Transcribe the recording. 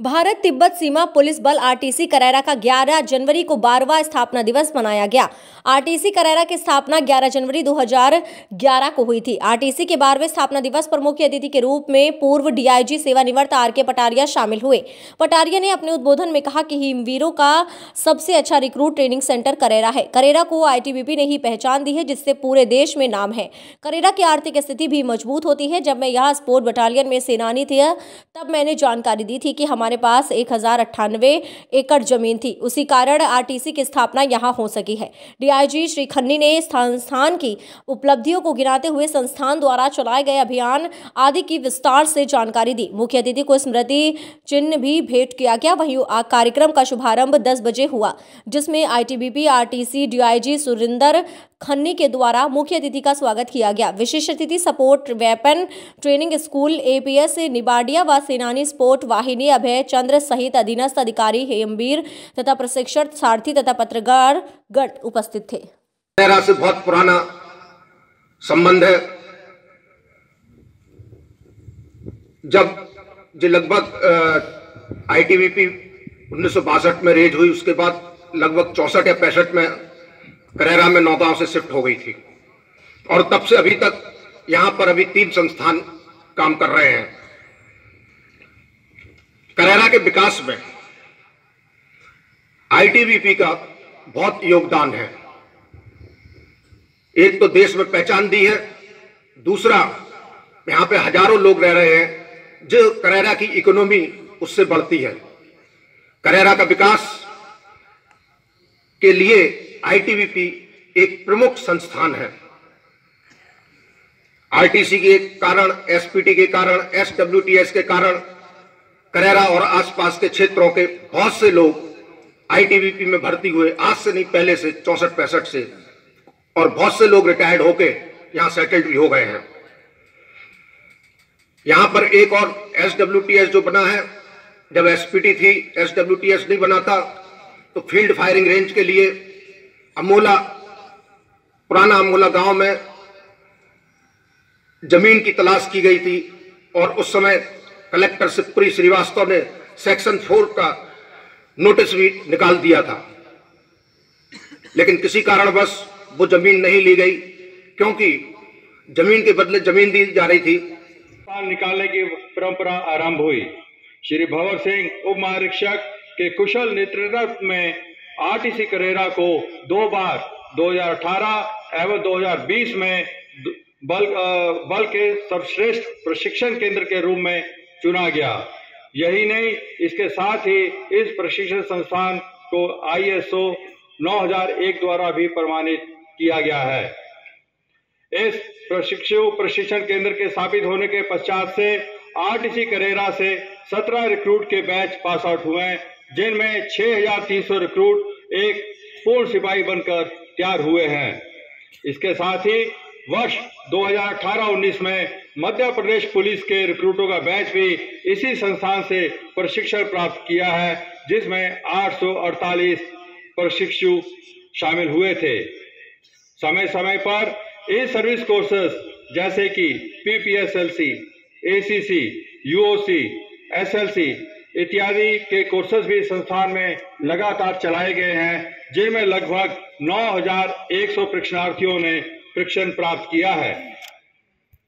भारत तिब्बत सीमा पुलिस बल आरटीसी करैरा का 11 जनवरी को बारवा स्थापना दिवस मनाया गया। आरटीसी करैरा की स्थापना 11 जनवरी 2011 को हुई थी। आरटीसी के बारहवें स्थापना दिवस पर मुख्य अतिथि के रूप में पूर्व डीआईजी सेवानिवृत्त आर के पटारिया शामिल हुए। पटारिया ने अपने उद्बोधन में कहा कि हिमवीरों का सबसे अच्छा रिक्रूट ट्रेनिंग सेंटर करेरा है। करेरा को आईटीबीपी ने ही पहचान दी है, जिससे पूरे देश में नाम है। करेरा की आर्थिक स्थिति भी मज़बूत होती है। जब मैं यहाँ स्पोर्ट बटालियन में सेनानी थी तब मैंने जानकारी दी थी कि हमारे हमारे पास एक हज़ार अट्ठानवे एकड़ ज़मीन थी। उसी कारण आरटीसी की स्थापना यहाँ हो सकी है। डीआईजी श्री खन्नी ने संस्थान की उपलब्धियों को गिनाते हुए संस्थान द्वारा चलाए गए अभियान आदि की विस्तार से जानकारी दी। मुख्य अतिथि को स्मृति चिन्ह भी भेंट किया गया। वहीं कार्यक्रम का शुभारंभ दस बजे हुआ, जिसमें ITBP, RTC, DIG Surinder Khanni के द्वारा मुख्य अतिथि का स्वागत किया गया। विशेष अतिथि support weapon training school APS Nibadia व सेनानी स्पोर्ट वाहिनी अभय चंद्र सहित अधीनस्थ अधिकारी हेमवीर तथा प्रशिक्षण सारथी तथा पत्रकार गण उपस्थित थे। से बहुत पुराना संबंध है। जब जो लगभग आईटीबीपी उन्नीस में रेज हुई, उसके बाद लगभग चौसठ या पैंसठ में करेरा में नौगांव से शिफ्ट हो गई थी। और तब से अभी तक यहाँ पर अभी तीन संस्थान काम कर रहे हैं। करेरा के विकास में आईटीबीपी का बहुत योगदान है। एक तो देश में पहचान दी है, दूसरा यहाँ पे हज़ारों लोग रह रहे हैं, जो करेरा की इकोनॉमी उससे बढ़ती है। करेरा का विकास के लिए आईटीबीपी एक प्रमुख संस्थान है। आरटीसी के कारण, एसपीटी के कारण, एसडब्ल्यूटीएस के कारण, करेरा और आसपास के क्षेत्रों के बहुत से लोग आईटीबीपी में भर्ती हुए, आज से नहीं, पहले से, चौसठ पैंसठ से। और बहुत से लोग रिटायर्ड होके यहाँ सेटल्ड भी हो गए हैं। यहाँ पर एक और एसडब्ल्यूटीएस जो बना है, जब एसपीटी थी, एसडब्ल्यूटीएस नहीं बना था तो फ़ील्ड फायरिंग रेंज के लिए अमोला, पुराना अमोला गाँव में ज़मीन की तलाश की गई थी और उस समय कलेक्टर सिप्री श्रीवास्तव ने सेक्शन फोर का नोटिस भी निकाल दिया था। लेकिन किसी कारणवश वो ज़मीन नहीं ली गई, क्योंकि ज़मीन के बदले ज़मीन दी जा रही थी। निकालने की परंपरा आरंभ हुई। श्री भवर सिंह उप महारीक्षक के कुशल नेतृत्व में आरटीसी करेरा को दो बार 2018 एवं 2020 में बल बल के सर्वश्रेष्ठ प्रशिक्षण केंद्र के रूप में चुना गया। यही नहीं, इसके साथ ही इस प्रशिक्षण संस्थान को आईएसओ 9001 द्वारा भी प्रमाणित किया गया है। इस प्रशिक्षु, प्रशिक्षण केंद्र के स्थापित होने के पश्चात से आरटीसी करेरा से 17 रिक्रूट के बैच पास आउट हुए जिनमें 6,300 रिक्रूट एक पूर्ण सिपाही बनकर तैयार हुए हैं। इसके साथ ही वर्ष 2018-19 में मध्य प्रदेश पुलिस के रिक्रूटों का बैच भी इसी संस्थान से प्रशिक्षण प्राप्त किया है जिसमें 848 प्रशिक्षु शामिल हुए थे। समय समय पर इन सर्विस कोर्सेस जैसे कि पीपीएसएलसी, एसीसी, यूओसी, एसएलसी इत्यादि के कोर्सेज भी संस्थान में लगातार चलाए गए हैं जिनमें लगभग 9,100 प्रशिक्षणार्थियों ने प्रशिक्षण प्राप्त किया है।